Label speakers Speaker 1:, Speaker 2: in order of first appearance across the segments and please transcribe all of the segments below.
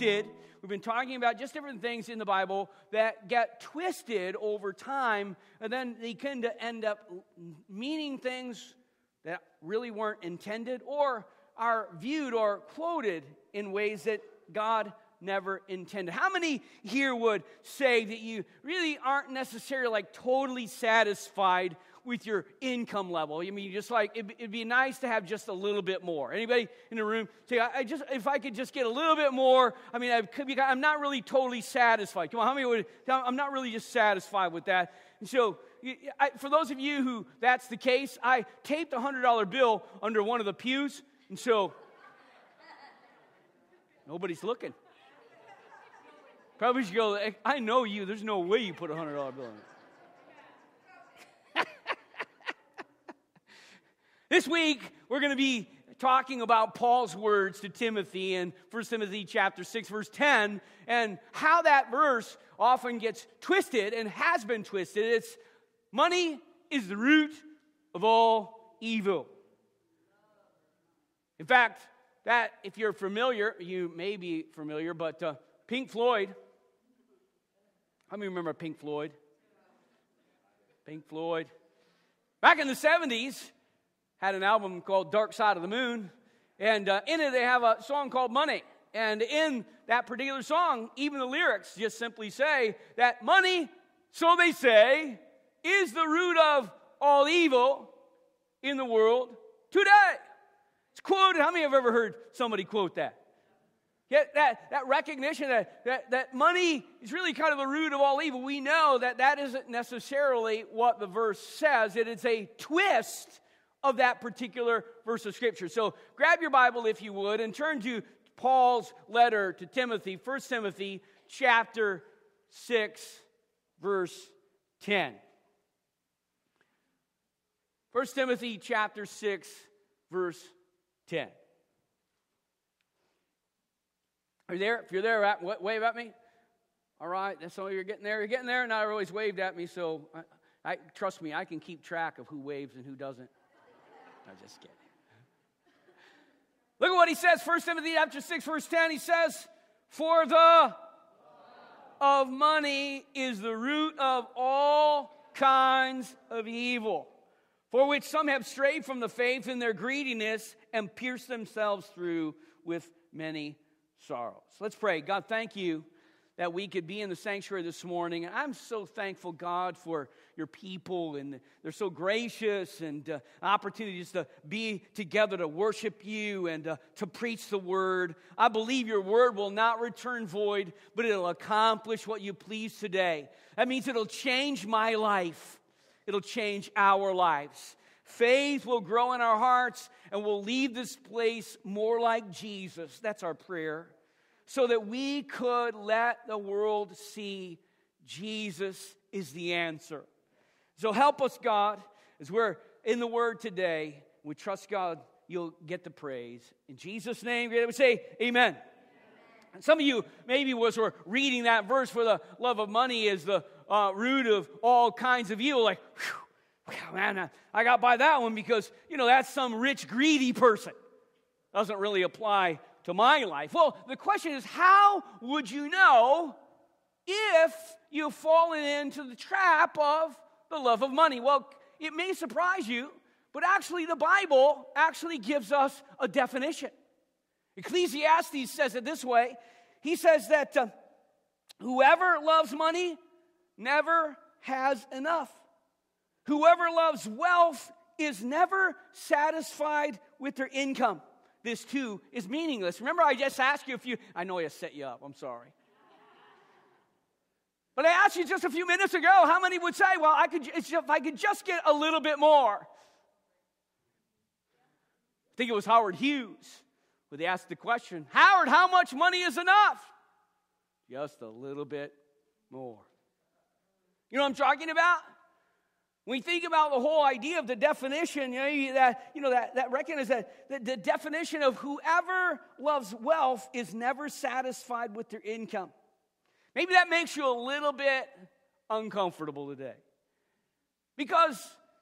Speaker 1: twisted. We've been talking about just different things in the Bible that get twisted over time, and then they kind of end up meaning things that really weren't intended or are viewed or quoted in ways that God never intended. How many here would say that you really aren't necessarily like totally satisfied with your income level? I mean, just like it'd, it'd be nice to have just a little bit more. Anybody in the room say, I, I, just if I could just get a little bit more? I mean, I I'm not really totally satisfied. Come on, how many would? I'm not really just satisfied with that. And so, I, for those of you who that's the case, I taped a hundred dollar bill under one of the pews, and so nobody's looking. Probably should go, I know you. There's no way you put a $100 bill in it. This week, we're going to be talking about Paul's words to Timothy in 1 Timothy chapter 6 verse 10 and how that verse often gets twisted and has been twisted. It's money is the root of all evil. In fact, that if you're familiar, you may be familiar, but uh, Pink Floyd how many remember Pink Floyd? Pink Floyd. Back in the 70s, had an album called Dark Side of the Moon, and uh, in it they have a song called Money. And in that particular song, even the lyrics just simply say that money, so they say, is the root of all evil in the world today. It's quoted. How many have ever heard somebody quote that? Get that, that recognition that, that, that money is really kind of the root of all evil. We know that that isn't necessarily what the verse says, it is a twist of that particular verse of Scripture. So grab your Bible, if you would, and turn to Paul's letter to Timothy, 1 Timothy chapter 6, verse 10. 1 Timothy chapter 6, verse 10. Are you there? If you're there, wave at me. All right, that's all you're getting there. You're getting there, and I always waved at me, so I, I, trust me, I can keep track of who waves and who doesn't. Just kidding. Look at what he says, 1 Timothy chapter 6, verse 10. He says, For the of money is the root of all kinds of evil, for which some have strayed from the faith in their greediness and pierced themselves through with many sorrows. Let's pray. God, thank you that we could be in the sanctuary this morning. And I'm so thankful, God, for your people, and they're so gracious and uh, opportunities to be together to worship you and uh, to preach the word. I believe your word will not return void, but it'll accomplish what you please today. That means it'll change my life, it'll change our lives. Faith will grow in our hearts and we'll leave this place more like Jesus. That's our prayer. So that we could let the world see Jesus is the answer. So help us, God, as we're in the Word today. We trust God, you'll get the praise. In Jesus' name, we say, Amen. And some of you maybe was were reading that verse for the love of money is the uh, root of all kinds of evil. Like, whew, man, I got by that one because, you know, that's some rich, greedy person. Doesn't really apply to my life. Well, the question is, how would you know if you've fallen into the trap of the love of money? Well, it may surprise you, but actually, the Bible actually gives us a definition. Ecclesiastes says it this way He says that uh, whoever loves money never has enough. Whoever loves wealth is never satisfied with their income. This too is meaningless. Remember, I just asked you if you, I know I set you up, I'm sorry. But I asked you just a few minutes ago, how many would say, well, I could, if I could just get a little bit more? I think it was Howard Hughes where they asked the question, Howard, how much money is enough? Just a little bit more. You know what I'm talking about? When you think about the whole idea of the definition, you know, that, you know, that, that recognize that the, the definition of whoever loves wealth is never satisfied with their income. Maybe that makes you a little bit uncomfortable today. Because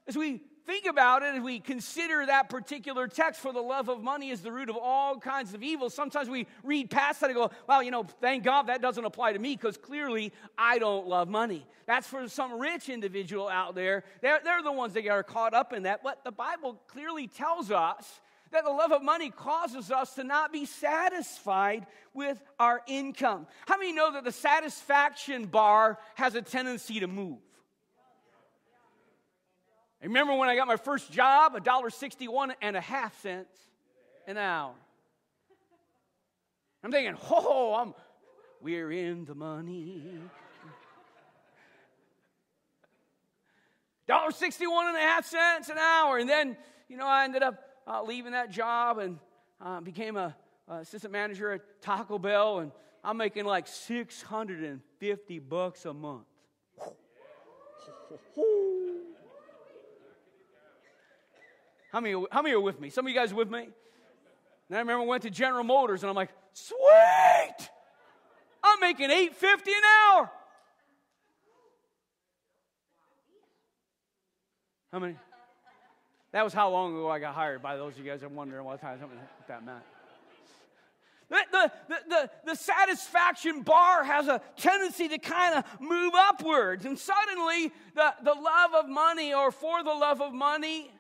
Speaker 1: As we think about it, as we consider that particular text, for the love of money is the root of all kinds of evil, sometimes we read past that and go, well, you know, thank God that doesn't apply to me because clearly I don't love money. That's for some rich individual out there. They're, they're the ones that are caught up in that. But the Bible clearly tells us that the love of money causes us to not be satisfied with our income. How many know that the satisfaction bar has a tendency to move? I remember when I got my first job, a dollar sixty-one and a half cents an hour. I'm thinking, oh, I'm we're in the money. Dollar sixty-one and a half cents an hour, and then you know I ended up uh, leaving that job and uh, became a, a assistant manager at Taco Bell, and I'm making like six hundred and fifty bucks a month. How many, how many are with me? Some of you guys with me? And I remember I went to General Motors and I'm like, sweet! I'm making 850 an hour. How many? That was how long ago I got hired, by those of you guys are wondering what time something that meant. The, the, the, the, satisfaction bar has a tendency to kind of move upwards. And suddenly, the, the love of money or for the love of money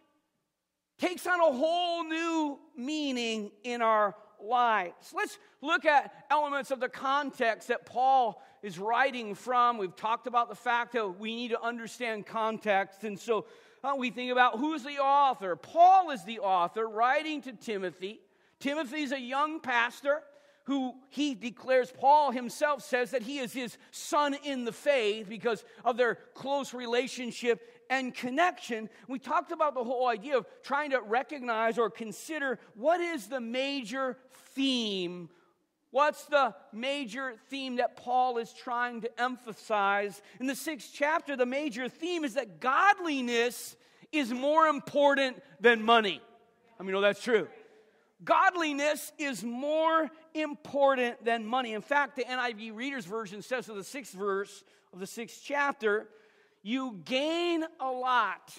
Speaker 1: takes on a whole new meaning in our lives. Let's look at elements of the context that Paul is writing from. We've talked about the fact that we need to understand context. And so uh, we think about who's the author. Paul is the author, writing to Timothy. Timothy's a young pastor who he declares, Paul himself says that he is his son in the faith because of their close relationship and connection, we talked about the whole idea of trying to recognize or consider what is the major theme. What's the major theme that Paul is trying to emphasize? In the sixth chapter, the major theme is that godliness is more important than money. I mean, no, that's true. Godliness is more important than money. In fact, the NIV Reader's Version says in the sixth verse of the sixth chapter you gain a lot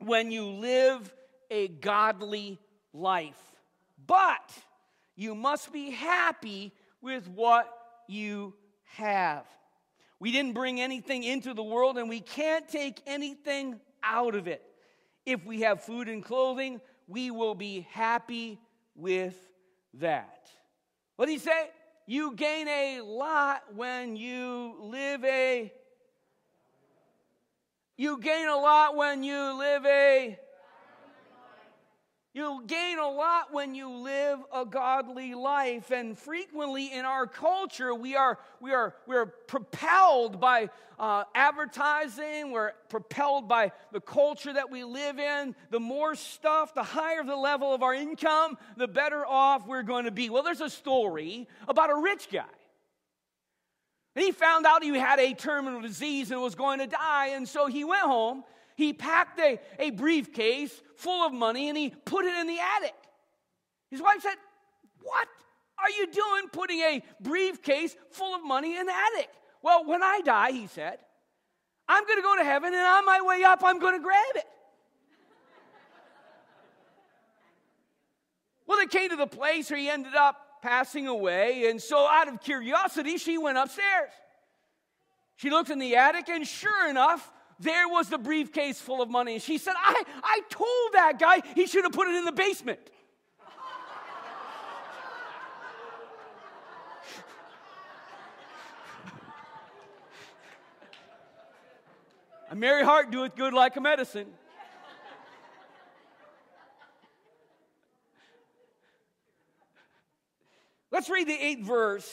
Speaker 1: when you live a godly life, but you must be happy with what you have. We didn't bring anything into the world, and we can't take anything out of it. If we have food and clothing, we will be happy with that. What did he say? You gain a lot when you live a you gain a lot when you live a you gain a lot when you live a godly life. And frequently in our culture, we are, we are, we are propelled by uh, advertising, we're propelled by the culture that we live in. The more stuff, the higher the level of our income, the better off we're going to be. Well, there's a story about a rich guy. And he found out he had a terminal disease and was going to die. And so he went home. He packed a, a briefcase full of money and he put it in the attic. His wife said, What are you doing putting a briefcase full of money in the attic? Well, when I die, he said, I'm going to go to heaven and on my way up, I'm going to grab it. well, it came to the place where he ended up passing away. And so, out of curiosity, she went upstairs. She looked in the attic, and sure enough, there was the briefcase full of money. And she said, I, I told that guy he should have put it in the basement. a merry heart doeth good like a medicine. Let's read the eighth verse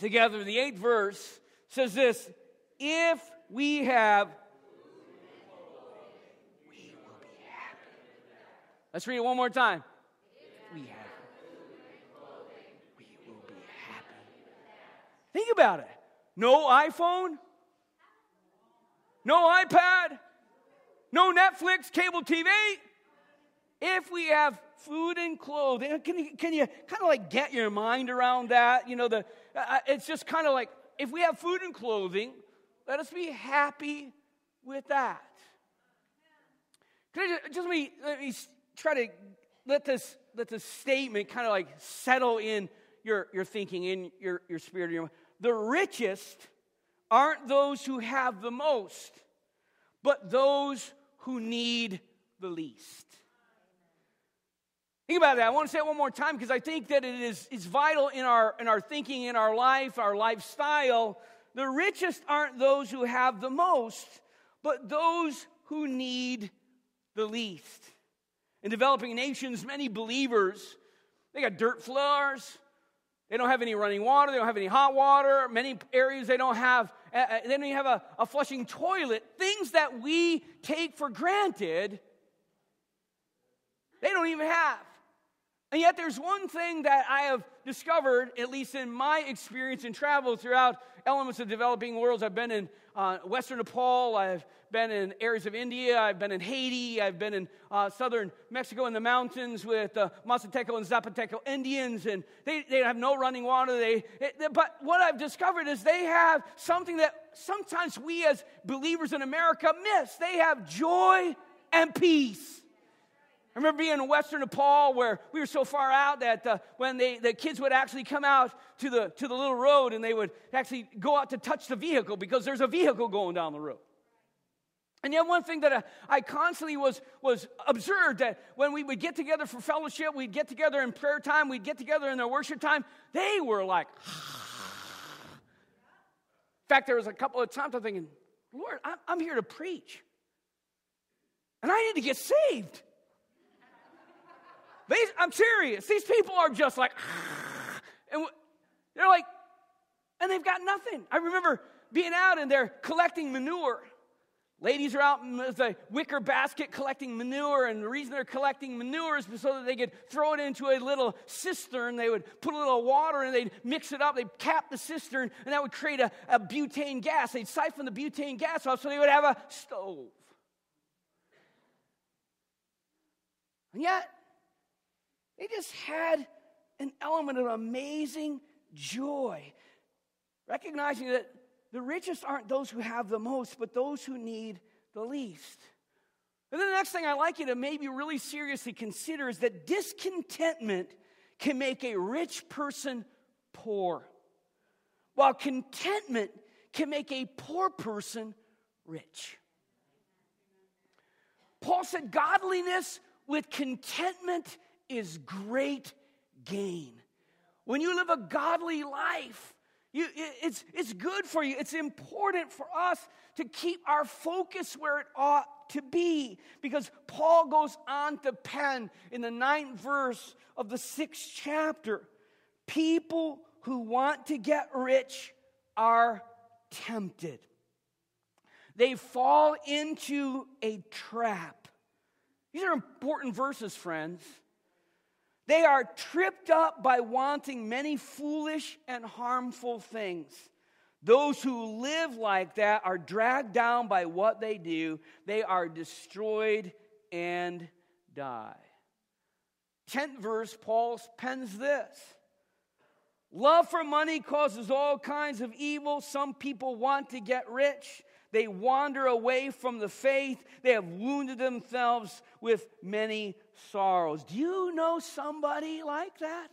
Speaker 1: together. The eighth verse says this If we have, we will be happy. Let's read it one more time. We have, we will be happy. Think about it. No iPhone, no iPad, no Netflix, cable TV. If we have food and clothing. Can you, can you kind of like get your mind around that? You know, the, uh, it's just kind of like if we have food and clothing, let us be happy with that. Can I just, just let, me, let me try to let this, let this statement kind of like settle in your, your thinking, in your, your spirit. Your, the richest aren't those who have the most, but those who need the least. Think about that. I want to say it one more time because I think that it is it's vital in our, in our thinking, in our life, our lifestyle. The richest aren't those who have the most, but those who need the least. In developing nations, many believers, they got dirt floors. They don't have any running water. They don't have any hot water. Many areas they don't have. Uh, uh, they don't even have a, a flushing toilet. Things that we take for granted, they don't even have. And yet, there's one thing that I have discovered, at least in my experience in travel throughout elements of developing worlds. I've been in uh, Western Nepal, I've been in areas of India, I've been in Haiti, I've been in uh, southern Mexico in the mountains with the uh, Mazateco and Zapoteco Indians, and they, they have no running water. They, it, but what I've discovered is they have something that sometimes we as believers in America miss. They have joy and peace. I remember being in Western Nepal where we were so far out that uh, when they, the kids would actually come out to the, to the little road and they would actually go out to touch the vehicle because there's a vehicle going down the road. And yet, one thing that I, I constantly was, was observed that when we would get together for fellowship, we'd get together in prayer time, we'd get together in their worship time, they were like, in fact, there was a couple of times I'm thinking, Lord, I'm, I'm here to preach. And I need to get saved. These, I'm serious. These people are just like, and they're like, and they've got nothing. I remember being out and they're collecting manure. Ladies are out with a wicker basket collecting manure, and the reason they're collecting manure is so that they could throw it into a little cistern. They would put a little water and they'd mix it up. They'd cap the cistern, and that would create a, a butane gas. They'd siphon the butane gas off so they would have a stove. And yet, they just had an element of amazing joy, recognizing that the richest aren't those who have the most, but those who need the least. And then the next thing I like you to maybe really seriously consider is that discontentment can make a rich person poor, while contentment can make a poor person rich. Paul said, Godliness with contentment is great gain. When you live a godly life, you, it's, it's good for you. It's important for us to keep our focus where it ought to be. Because Paul goes on to pen in the ninth verse of the sixth chapter people who want to get rich are tempted. They fall into a trap. These are important verses, friends. They are tripped up by wanting many foolish and harmful things. Those who live like that are dragged down by what they do, they are destroyed and die. 10th verse, Paul pens this Love for money causes all kinds of evil. Some people want to get rich. They wander away from the faith. They have wounded themselves with many sorrows. Do you know somebody like that?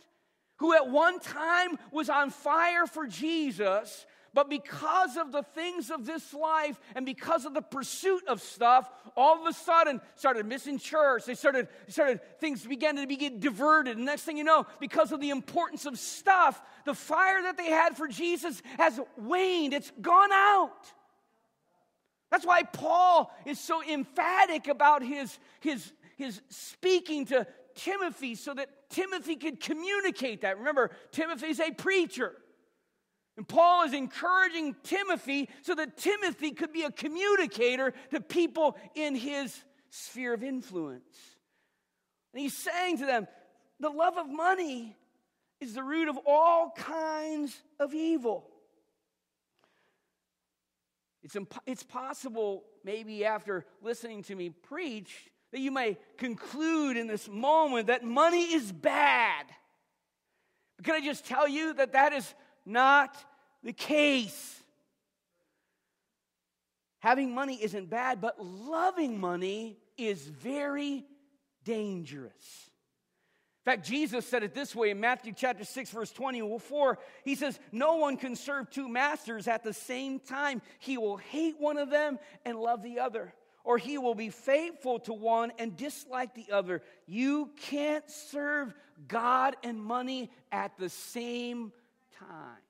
Speaker 1: Who at one time was on fire for Jesus, but because of the things of this life and because of the pursuit of stuff, all of a sudden started missing church. They started, started things began to get diverted. And next thing you know, because of the importance of stuff, the fire that they had for Jesus has waned. It's gone out. That's why Paul is so emphatic about his, his, his speaking to Timothy so that Timothy could communicate that. Remember, Timothy's a preacher. And Paul is encouraging Timothy so that Timothy could be a communicator to people in his sphere of influence. And he's saying to them, the love of money is the root of all kinds of evil. It's, imp- it's possible, maybe after listening to me preach, that you may conclude in this moment that money is bad. But can I just tell you that that is not the case? Having money isn't bad, but loving money is very dangerous. In fact, Jesus said it this way in Matthew chapter 6, verse 24. He says, No one can serve two masters at the same time. He will hate one of them and love the other, or he will be faithful to one and dislike the other. You can't serve God and money at the same time.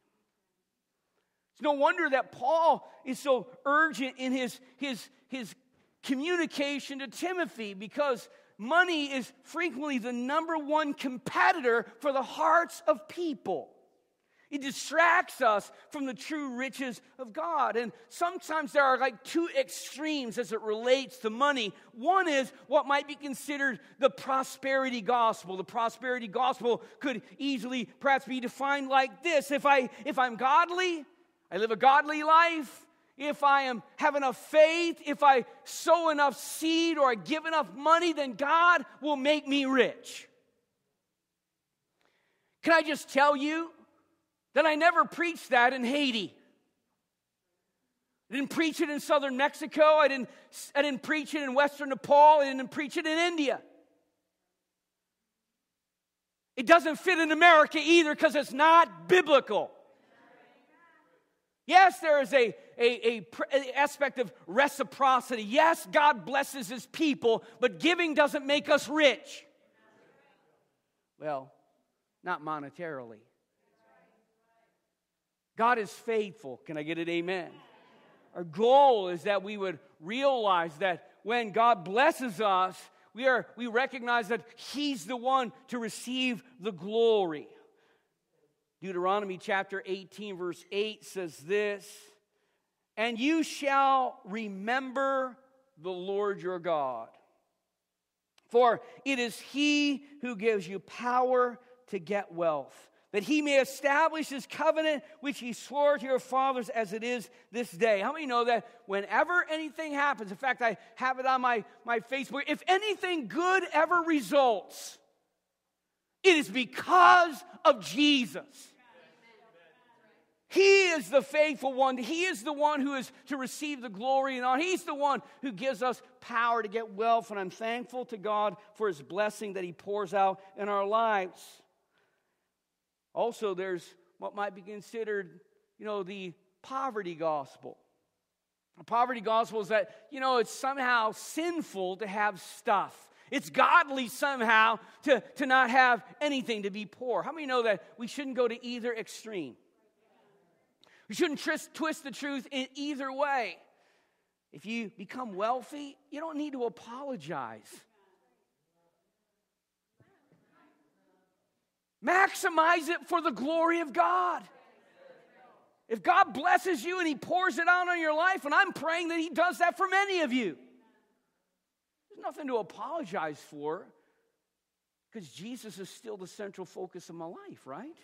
Speaker 1: It's no wonder that Paul is so urgent in his, his, his communication to Timothy because money is frequently the number one competitor for the hearts of people. It distracts us from the true riches of God. And sometimes there are like two extremes as it relates to money. One is what might be considered the prosperity gospel. The prosperity gospel could easily perhaps be defined like this if, I, if I'm godly, I live a godly life, if I am have enough faith, if I sow enough seed or I give enough money, then God will make me rich. Can I just tell you that I never preached that in Haiti? I didn't preach it in southern Mexico. I didn't, I didn't preach it in western Nepal. I didn't preach it in India. It doesn't fit in America either because it's not biblical. Yes, there is a, a, a, aspect of reciprocity. Yes, God blesses his people, but giving doesn't make us rich. Well, not monetarily. God is faithful. Can I get it? Amen. Our goal is that we would realize that when God blesses us, we, are, we recognize that He's the one to receive the glory. Deuteronomy chapter 18, verse 8 says this And you shall remember the Lord your God, for it is He who gives you power to get wealth, that He may establish His covenant which He swore to your fathers as it is this day. How many know that whenever anything happens, in fact, I have it on my, my Facebook, if anything good ever results, it is because of Jesus. He is the faithful one. He is the one who is to receive the glory and honor. He's the one who gives us power to get wealth. And I'm thankful to God for his blessing that he pours out in our lives. Also, there's what might be considered, you know, the poverty gospel. The poverty gospel is that, you know, it's somehow sinful to have stuff. It's godly somehow to, to not have anything, to be poor. How many know that we shouldn't go to either extreme? We shouldn't twist, twist the truth in either way. If you become wealthy, you don't need to apologize. Maximize it for the glory of God. If God blesses you and He pours it out on your life, and I'm praying that He does that for many of you, there's nothing to apologize for because Jesus is still the central focus of my life, right?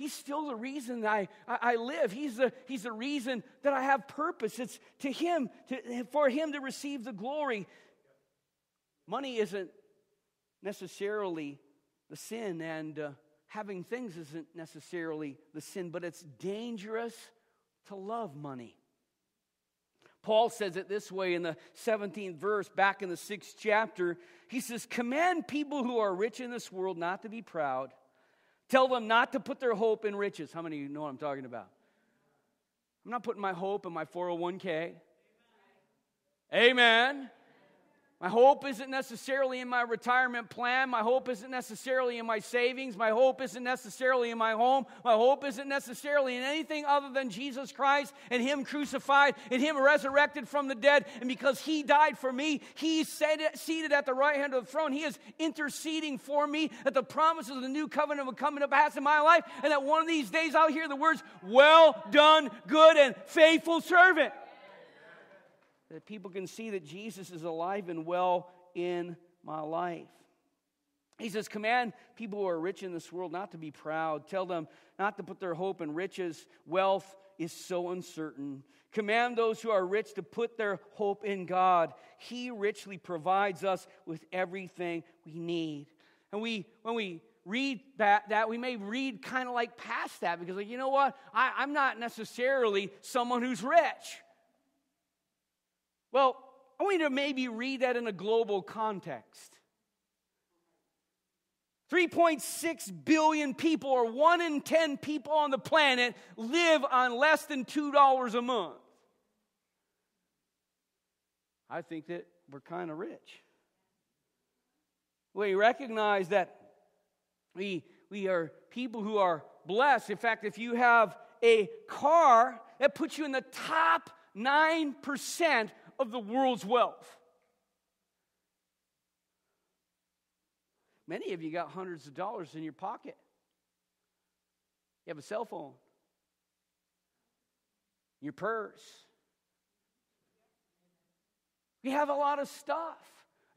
Speaker 1: He's still the reason I, I, I, live. He's the, he's the reason that I have purpose. It's to Him, to, for Him to receive the glory. Money isn't necessarily the sin, and uh, having things isn't necessarily the sin, but it's dangerous to love money. Paul says it this way in the 17th verse, back in the sixth chapter. He says, Command people who are rich in this world not to be proud Tell them not to put their hope in riches. How many of you know what I'm talking about? I'm not putting my hope in my 401k. Amen. My hope isn't necessarily in my retirement plan. My hope isn't necessarily in my savings. My hope isn't necessarily in my home. My hope isn't necessarily in anything other than Jesus Christ and Him crucified and Him resurrected from the dead. And because He died for me, He's seated at the right hand of the throne. He is interceding for me that the promises of the new covenant will come to pass in my life and that one of these days I'll hear the words, Well done, good and faithful servant that people can see that Jesus is alive and well in my life. He says, Command people who are rich in this world not to be proud. Tell them not to put their hope in riches. Wealth is so uncertain. Command those who are rich to put their hope in God. He richly provides us with everything we need. And we, when we read that, that we may read kind of like past that because, like, you know what? I, I'm not necessarily someone who's rich. Well, I want you to maybe read that in a global context. 3.6 billion people, or one in 10 people on the planet, live on less than $2 a month. I think that we're kind of rich. We recognize that we, we are people who are blessed. In fact, if you have a car, that puts you in the top 9% of the world's wealth. Many of you got hundreds of dollars in your pocket. You have a cell phone, your purse. We have a lot of stuff.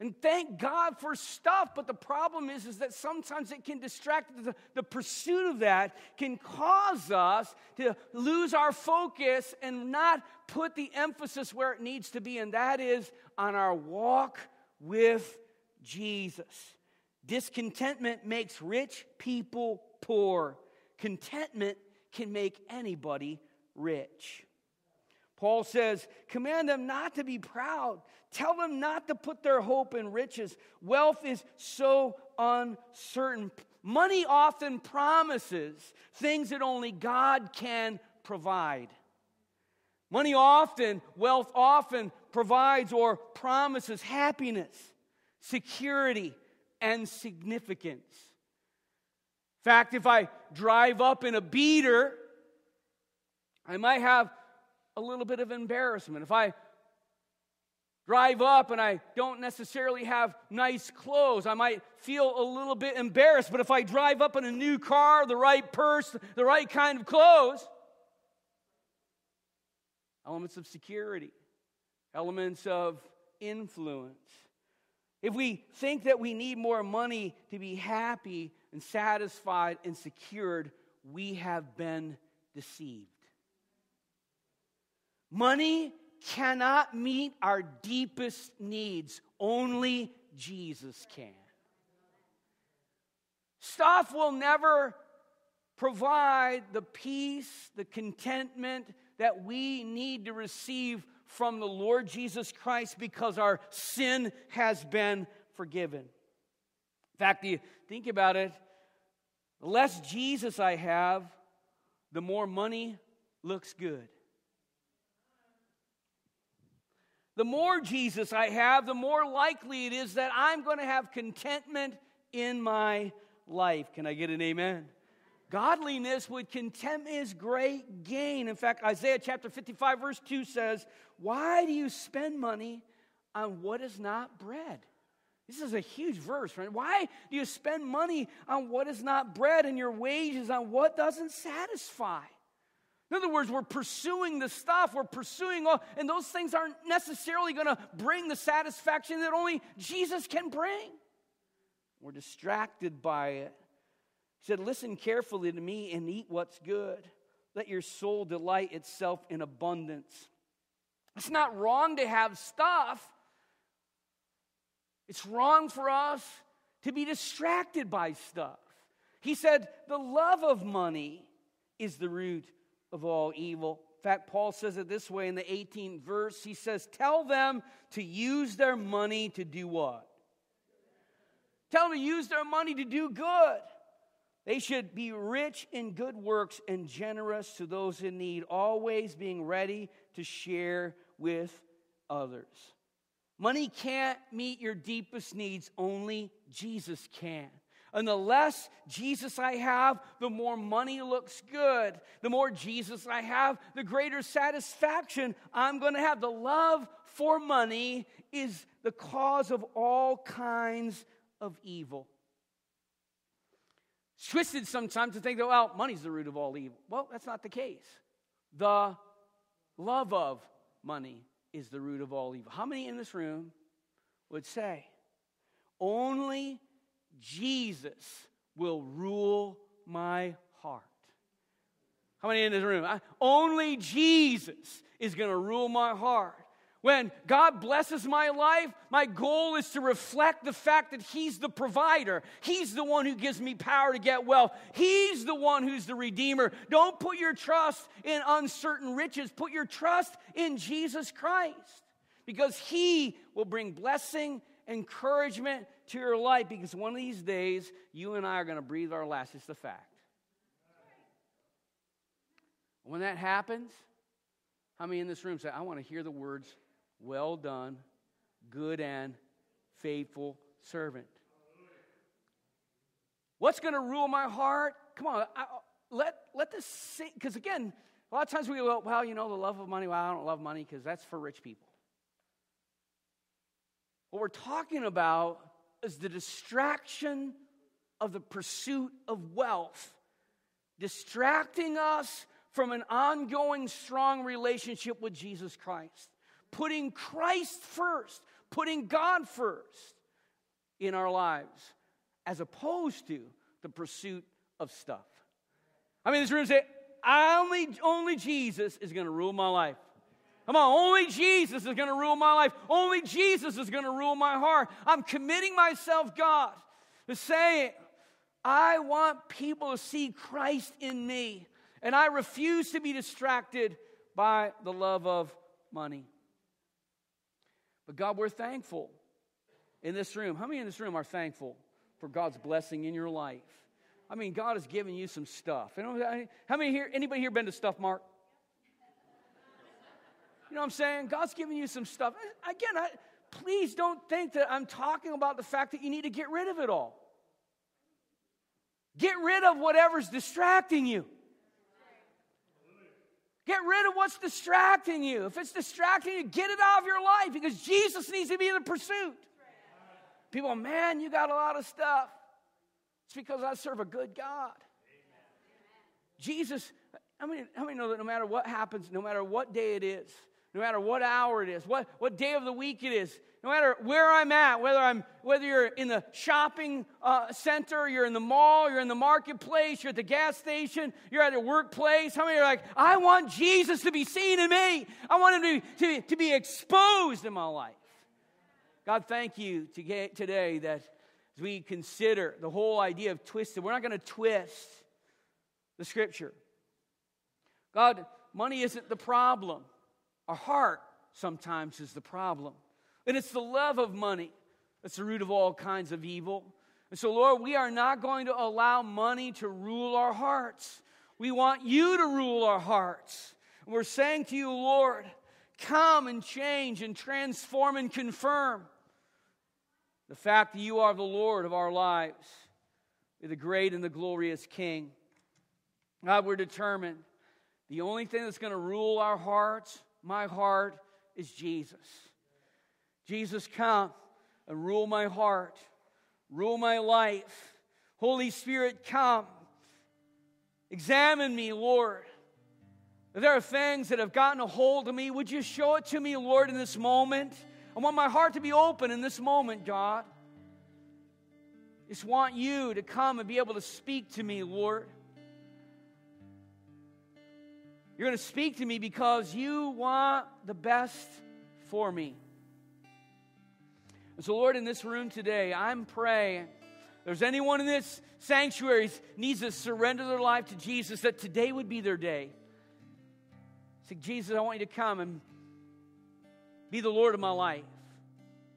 Speaker 1: And thank God for stuff, but the problem is, is that sometimes it can distract. The, the pursuit of that can cause us to lose our focus and not put the emphasis where it needs to be, and that is on our walk with Jesus. Discontentment makes rich people poor. Contentment can make anybody rich. Paul says, Command them not to be proud. Tell them not to put their hope in riches. Wealth is so uncertain. Money often promises things that only God can provide. Money often, wealth often provides or promises happiness, security, and significance. In fact, if I drive up in a beater, I might have a little bit of embarrassment. If I drive up and I don't necessarily have nice clothes, I might feel a little bit embarrassed. But if I drive up in a new car, the right purse, the right kind of clothes, elements of security, elements of influence. If we think that we need more money to be happy and satisfied and secured, we have been deceived. Money cannot meet our deepest needs, only Jesus can. Stuff will never provide the peace, the contentment that we need to receive from the Lord Jesus Christ because our sin has been forgiven. In fact, you think about it, the less Jesus I have, the more money looks good. The more Jesus I have, the more likely it is that I'm going to have contentment in my life. Can I get an amen? Godliness with contentment is great gain. In fact, Isaiah chapter 55, verse 2 says, Why do you spend money on what is not bread? This is a huge verse, friend. Why do you spend money on what is not bread and your wages on what doesn't satisfy? In other words, we're pursuing the stuff, we're pursuing all, and those things aren't necessarily going to bring the satisfaction that only Jesus can bring. We're distracted by it. He said, Listen carefully to me and eat what's good. Let your soul delight itself in abundance. It's not wrong to have stuff, it's wrong for us to be distracted by stuff. He said, The love of money is the root of all evil. In fact, Paul says it this way in the 18th verse. He says, Tell them to use their money to do what? Tell them to use their money to do good. They should be rich in good works and generous to those in need, always being ready to share with others. Money can't meet your deepest needs, only Jesus can. And the less Jesus I have, the more money looks good. The more Jesus I have, the greater satisfaction I'm going to have. The love for money is the cause of all kinds of evil. It's twisted sometimes to think that, well, money's the root of all evil. Well, that's not the case. The love of money is the root of all evil. How many in this room would say, only Jesus will rule my heart. How many in this room? I, only Jesus is going to rule my heart. When God blesses my life, my goal is to reflect the fact that He's the provider. He's the one who gives me power to get wealth. He's the one who's the redeemer. Don't put your trust in uncertain riches, put your trust in Jesus Christ. because He will bring blessing, encouragement to your life. Because one of these days, you and I are going to breathe our last. It's the fact. When that happens, how many in this room say, I want to hear the words, well done, good and faithful servant? What's going to rule my heart? Come on, I, let, let this sink. Because again, a lot of times we go, well, you know, the love of money, well, I don't love money because that's for rich people. What we're talking about is the distraction of the pursuit of wealth, distracting us from an ongoing, strong relationship with Jesus Christ, putting Christ first, putting God first in our lives, as opposed to the pursuit of stuff. I mean, this room say, only, only Jesus is going to rule my life. Come on, only Jesus is going to rule my life. Only Jesus is going to rule my heart. I'm committing myself, God, to saying, I want people to see Christ in me, and I refuse to be distracted by the love of money. But God, we're thankful in this room. How many in this room are thankful for God's blessing in your life? I mean, God has given you some stuff. How many here, anybody here been to Stuff Mart? You know what I'm saying? God's giving you some stuff. Again, I, please don't think that I'm talking about the fact that you need to get rid of it all. Get rid of whatever's distracting you. Get rid of what's distracting you. If it's distracting you, get it out of your life because Jesus needs to be in the pursuit. People, man, you got a lot of stuff. It's because I serve a good God. Jesus, how many, how many know that no matter what happens, no matter what day it is, no matter what hour it is, what, what day of the week it is, no matter where I'm at, whether, I'm, whether you're in the shopping uh, center, you're in the mall, you're in the marketplace, you're at the gas station, you're at a workplace, how many are like, I want Jesus to be seen in me? I want him to, to, to be exposed in my life. God, thank you to today that as we consider the whole idea of twisted, we're not going to twist the scripture. God, money isn't the problem. Our heart sometimes is the problem. And it's the love of money that's the root of all kinds of evil. And so, Lord, we are not going to allow money to rule our hearts. We want you to rule our hearts. And we're saying to you, Lord, come and change and transform and confirm the fact that you are the Lord of our lives, You're the great and the glorious King. God, we're determined. The only thing that's going to rule our hearts my heart is Jesus. Jesus, come and rule my heart, rule my life. Holy Spirit, come. Examine me, Lord. If there are things that have gotten a hold of me, would you show it to me, Lord, in this moment? I want my heart to be open in this moment, God. Just want you to come and be able to speak to me, Lord. You're going to speak to me because you want the best for me. And so, Lord, in this room today, I'm praying. There's anyone in this sanctuary needs to surrender their life to Jesus, that today would be their day. Say, Jesus, I want you to come and be the Lord of my life.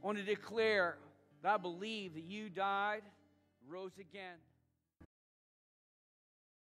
Speaker 1: I want to declare that I believe that you died, rose again.